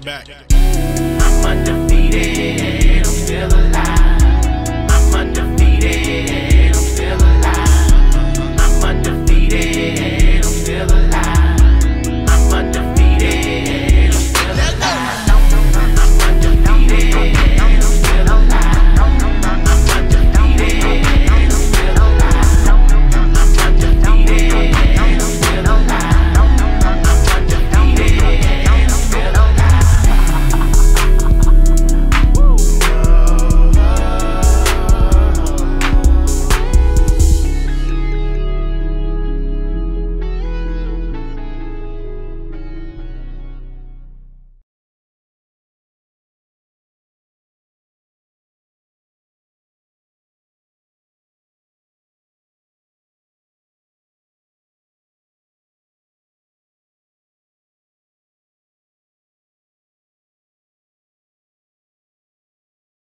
back. I'm undefeated, I'm still alive.